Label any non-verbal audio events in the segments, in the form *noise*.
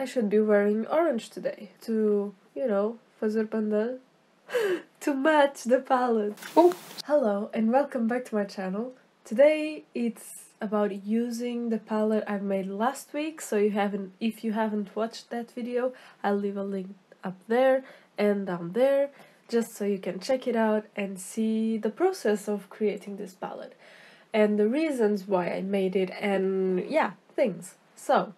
I should be wearing orange today to, you know, fazer banda *laughs* to match the palette. Oh. Hello and welcome back to my channel. Today it's about using the palette I made last week, so you haven't if you haven't watched that video, I'll leave a link up there and down there just so you can check it out and see the process of creating this palette and the reasons why I made it and yeah, things. So,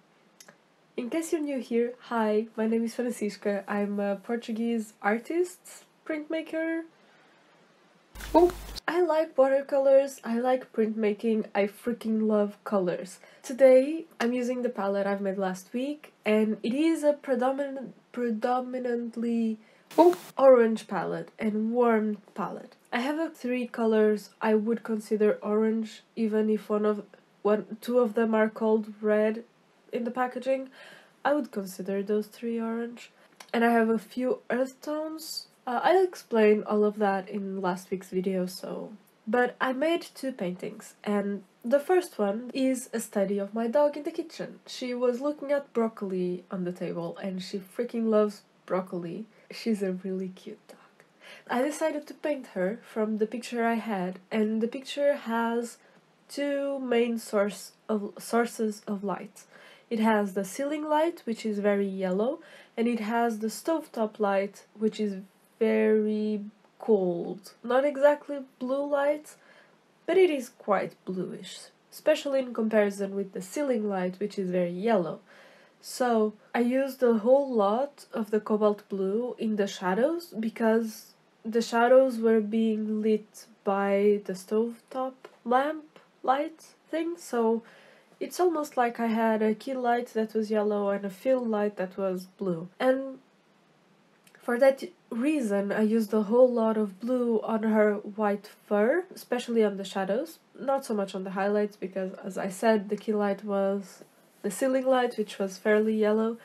in case you're new here, hi, my name is Francisca. I'm a Portuguese artist, printmaker. Oh, I like watercolors, I like printmaking, I freaking love colors. Today I'm using the palette I've made last week and it is a predominant, predominantly oh, orange palette and warm palette. I have a three colors I would consider orange even if one of one two of them are called red in the packaging, I would consider those three orange. And I have a few earth tones. Uh, I'll explain all of that in last week's video, so... But I made two paintings, and the first one is a study of my dog in the kitchen. She was looking at broccoli on the table, and she freaking loves broccoli. She's a really cute dog. I decided to paint her from the picture I had, and the picture has two main source of sources of light. It has the ceiling light, which is very yellow, and it has the stovetop light, which is very cold. Not exactly blue light, but it is quite bluish, especially in comparison with the ceiling light, which is very yellow. So I used a whole lot of the cobalt blue in the shadows because the shadows were being lit by the stovetop lamp light thing, so it's almost like I had a key light that was yellow and a fill light that was blue. And for that reason, I used a whole lot of blue on her white fur, especially on the shadows. Not so much on the highlights because, as I said, the key light was the ceiling light, which was fairly yellow.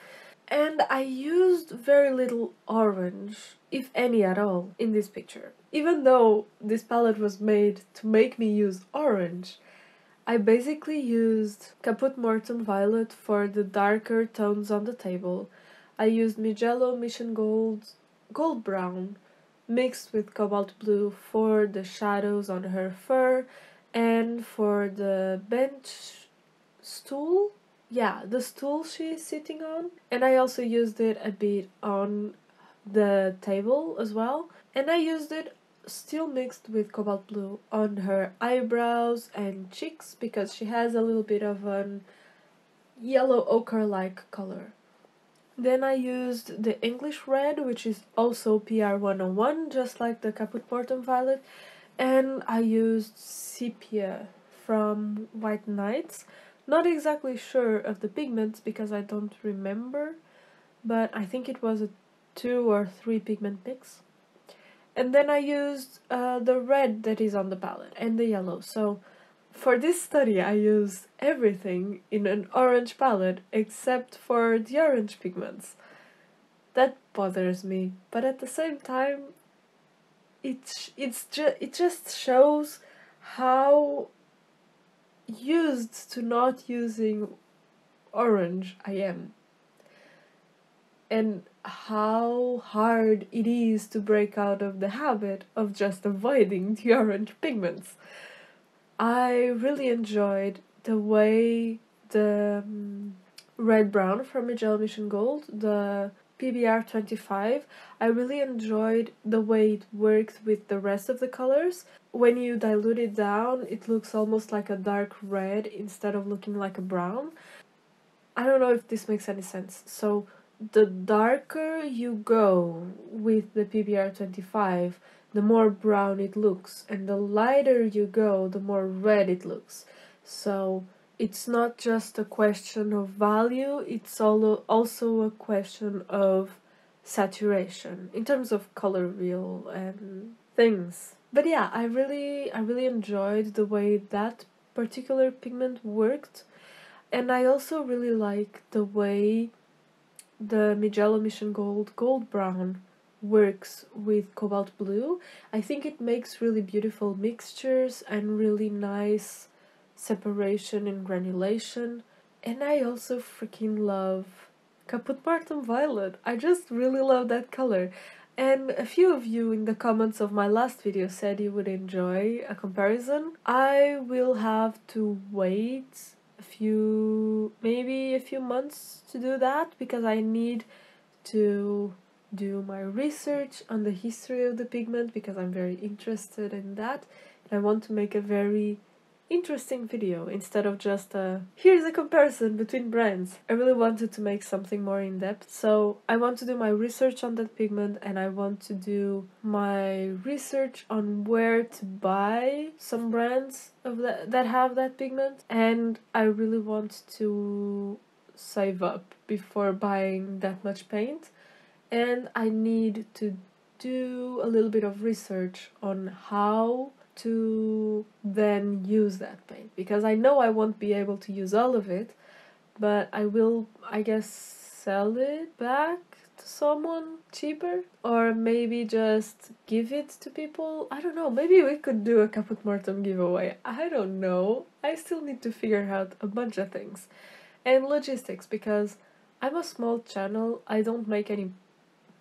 And I used very little orange, if any at all, in this picture. Even though this palette was made to make me use orange, I basically used Caput Mortuum Violet for the darker tones on the table. I used Mijello Mission Gold Gold Brown mixed with Cobalt Blue for the shadows on her fur and for the bench stool. Yeah, the stool she's sitting on. And I also used it a bit on the table as well. And I used it still mixed with cobalt blue on her eyebrows and cheeks because she has a little bit of an yellow ochre like color. Then I used the English red which is also PR101 just like the Caput Mortuum violet and I used sepia from White Nights. Not exactly sure of the pigments because I don't remember but I think it was a two or three pigment mix and then I used uh, the red that is on the palette and the yellow. So for this study I used everything in an orange palette except for the orange pigments. That bothers me but at the same time it's it's just it just shows how used to not using orange I am and how hard it is to break out of the habit of just avoiding *laughs* the orange pigments. I really enjoyed the way the um, red brown from Mijello Mission Gold, the PBR 25, I really enjoyed the way it worked with the rest of the colors. When you dilute it down, it looks almost like a dark red instead of looking like a brown. I don't know if this makes any sense. So the darker you go with the PBR25, the more brown it looks, and the lighter you go, the more red it looks. So it's not just a question of value, it's also a question of saturation in terms of color wheel and things. But yeah, I really I really enjoyed the way that particular pigment worked and I also really like the way the Mijello Mission Gold Gold Brown works with cobalt blue. I think it makes really beautiful mixtures and really nice separation and granulation. And I also freaking love Caput Mortuum Violet. I just really love that color. And a few of you in the comments of my last video said you would enjoy a comparison. I will have to wait few, maybe a few months to do that because I need to do my research on the history of the pigment because I'm very interested in that. And I want to make a very interesting video instead of just a here's a comparison between brands. I really wanted to make something more in depth so I want to do my research on that pigment and I want to do my research on where to buy some brands of that, that have that pigment and I really want to save up before buying that much paint and I need to do a little bit of research on how to then use that paint. Because I know I won't be able to use all of it but I will I guess sell it back to someone cheaper? Or maybe just give it to people? I don't know. Maybe we could do a Caput Mortuum giveaway. I don't know. I still need to figure out a bunch of things. And logistics because I'm a small channel. I don't make any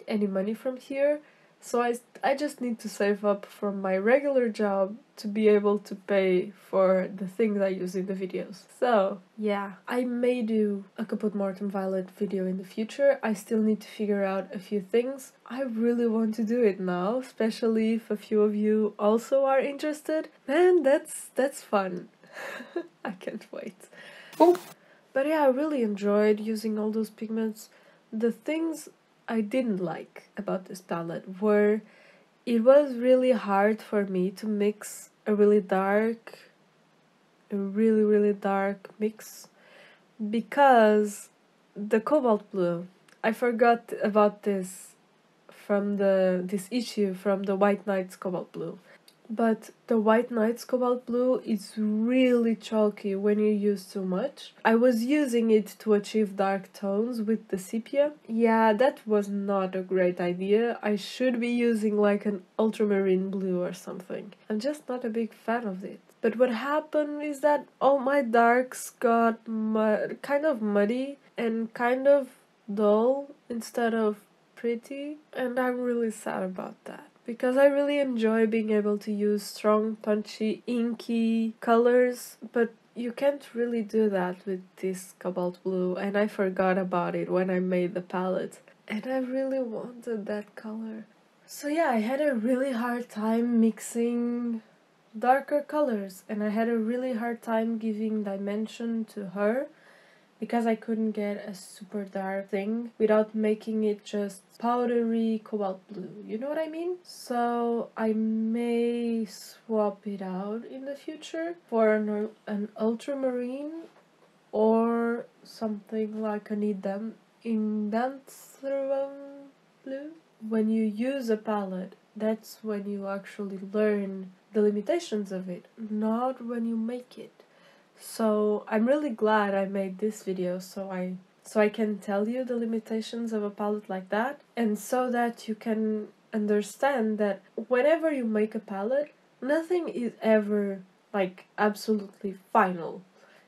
any money from here so I, I just need to save up from my regular job to be able to pay for the things I use in the videos. So yeah, I may do a Caput Mortuum Violet video in the future. I still need to figure out a few things. I really want to do it now, especially if a few of you also are interested. Man, that's that's fun. *laughs* I can't wait. Oh. But yeah, I really enjoyed using all those pigments. The things I didn't like about this palette were it was really hard for me to mix a really dark a really really dark mix because the cobalt blue I forgot about this from the this issue from the White Nights cobalt blue but the White Nights Cobalt Blue is really chalky when you use too much. I was using it to achieve dark tones with the sepia. Yeah, that was not a great idea. I should be using like an ultramarine blue or something. I'm just not a big fan of it. But what happened is that all my darks got kind of muddy and kind of dull instead of pretty, and I'm really sad about that because I really enjoy being able to use strong, punchy, inky colors, but you can't really do that with this cobalt blue and I forgot about it when I made the palette and I really wanted that color. So yeah, I had a really hard time mixing darker colors and I had a really hard time giving dimension to her because I couldn't get a super dark thing without making it just powdery cobalt blue, you know what I mean? So I may swap it out in the future for an, an ultramarine or something like an Edam Indanthrone blue. When you use a palette, that's when you actually learn the limitations of it, not when you make it. So I'm really glad I made this video so I so I can tell you the limitations of a palette like that and so that you can understand that whenever you make a palette nothing is ever like absolutely final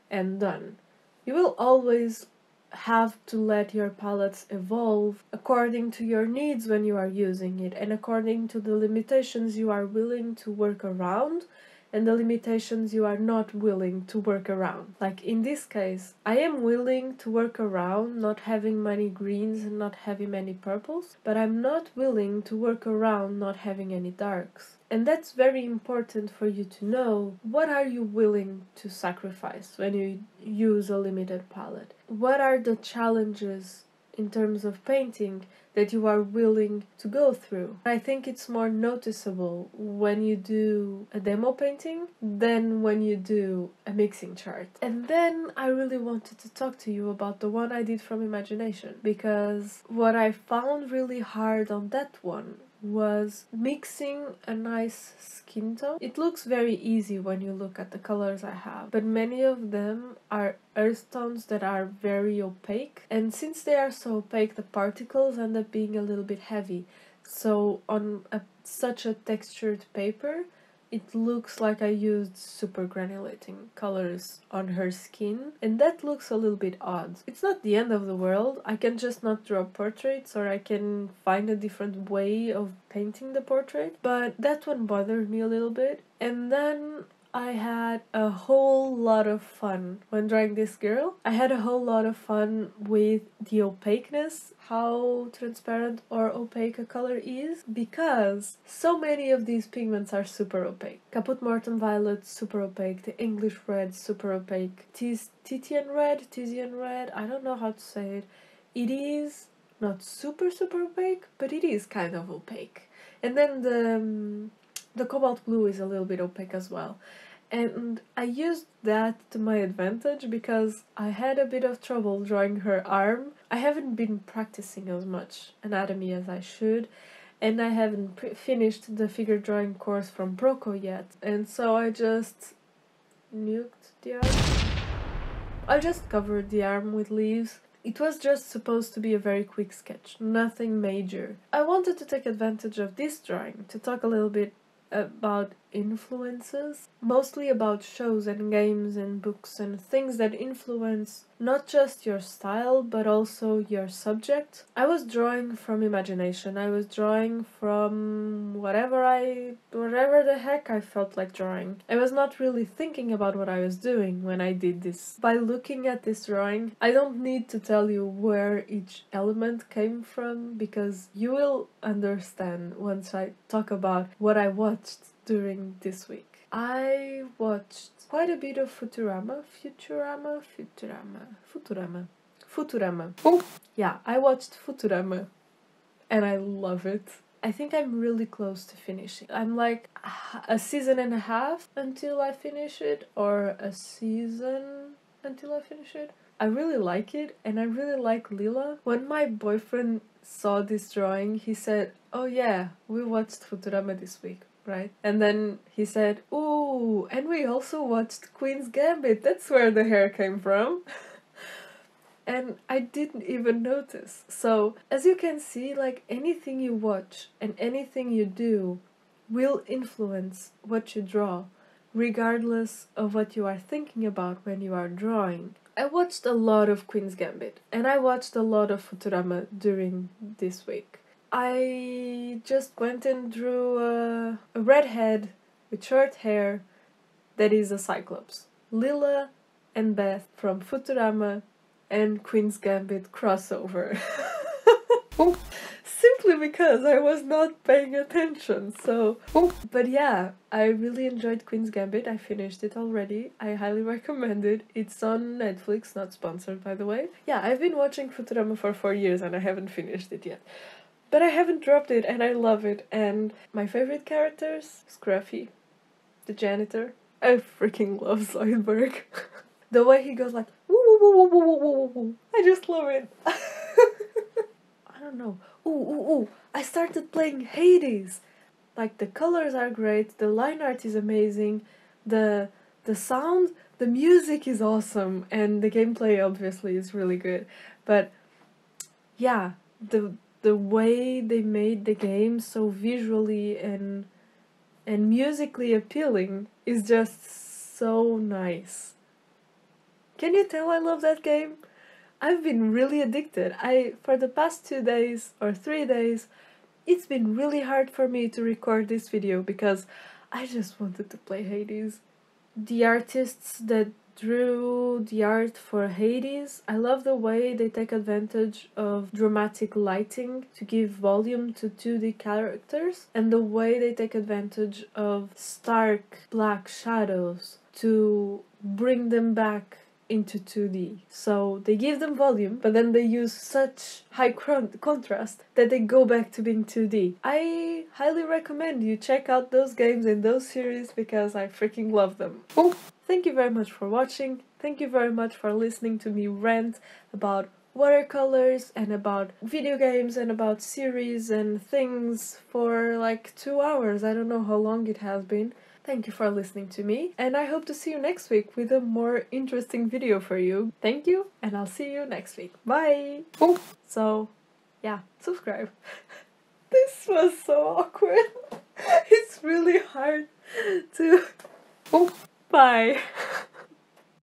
and done. You will always have to let your palettes evolve according to your needs when you are using it and according to the limitations you are willing to work around and the limitations you are not willing to work around. Like in this case, I am willing to work around not having many greens and not having many purples, but I'm not willing to work around not having any darks. And that's very important for you to know what are you willing to sacrifice when you use a limited palette. What are the challenges in terms of painting that you are willing to go through. I think it's more noticeable when you do a demo painting than when you do a mixing chart. And then I really wanted to talk to you about the one I did from imagination because what I found really hard on that one was mixing a nice skin tone. It looks very easy when you look at the colors I have, but many of them are earth tones that are very opaque. And since they are so opaque, the particles end up being a little bit heavy. So on a, such a textured paper, it looks like I used super granulating colors on her skin and that looks a little bit odd. It's not the end of the world, I can just not draw portraits or I can find a different way of painting the portrait, but that one bothered me a little bit. And then I had a whole lot of fun when drawing this girl. I had a whole lot of fun with the opaqueness, how transparent or opaque a color is, because so many of these pigments are super opaque. Caput Mortuum Violet, super opaque, the English Red, super opaque, Tis Titian Red, Titian Red, I don't know how to say it. It is not super super opaque, but it is kind of opaque. And then the um, the cobalt blue is a little bit opaque as well. And I used that to my advantage because I had a bit of trouble drawing her arm. I haven't been practicing as much anatomy as I should, and I haven't finished the figure drawing course from Proko yet. And so I just nuked the arm. I just covered the arm with leaves it was just supposed to be a very quick sketch, nothing major. I wanted to take advantage of this drawing to talk a little bit about influences, mostly about shows and games and books and things that influence not just your style but also your subject. I was drawing from imagination. I was drawing from whatever I whatever the heck I felt like drawing. I was not really thinking about what I was doing when I did this. By looking at this drawing, I don't need to tell you where each element came from because you will understand once I talk about what I watched during this week. I watched quite a bit of Futurama, Futurama, Futurama, Futurama, Futurama. Oh, yeah, I watched Futurama and I love it. I think I'm really close to finishing. I'm like a season and a half until I finish it, or a season until I finish it. I really like it and I really like Leela. When my boyfriend saw this drawing, he said, Oh, yeah, we watched Futurama this week right? And then he said, Ooh, and we also watched Queen's Gambit. That's where the hair came from. *laughs* and I didn't even notice. So, as you can see, like anything you watch and anything you do will influence what you draw, regardless of what you are thinking about when you are drawing. I watched a lot of Queen's Gambit and I watched a lot of Futurama during this week. I just went and drew a, a redhead with short hair that is a Cyclops. Leela and Beth from Futurama and Queen's Gambit crossover. *laughs* Simply because I was not paying attention, so. But yeah, I really enjoyed Queen's Gambit. I finished it already. I highly recommend it. It's on Netflix, not sponsored by the way. Yeah, I've been watching Futurama for four years and I haven't finished it yet. But I haven't dropped it and I love it. And my favorite characters Scruffy, the janitor. I freaking love Zoidberg. *laughs* the way he goes like, woo woo woo woo woo woo woo. I just love it. *laughs* Don't know. Ooh, ooh, ooh. I started playing Hades. Like the colors are great, the line art is amazing, the the sound, the music is awesome, and the gameplay obviously is really good. But yeah, the the way they made the game so visually and and musically appealing is just so nice. Can you tell I love that game? I've been really addicted. I for the past 2 days or 3 days it's been really hard for me to record this video because I just wanted to play Hades. The artists that drew the art for Hades. I love the way they take advantage of dramatic lighting to give volume to 2D characters and the way they take advantage of stark black shadows to bring them back into 2D. So they give them volume, but then they use such high contrast that they go back to being 2D. I highly recommend you check out those games and those series because I freaking love them. Oh. Thank you very much for watching. Thank you very much for listening to me rant about watercolors and about video games and about series and things for like two hours. I don't know how long it has been. Thank you for listening to me, and I hope to see you next week with a more interesting video for you. Thank you, and I'll see you next week. Bye! Oh. So, yeah, subscribe. *laughs* this was so awkward. *laughs* it's really hard to. Oh. Bye. *laughs*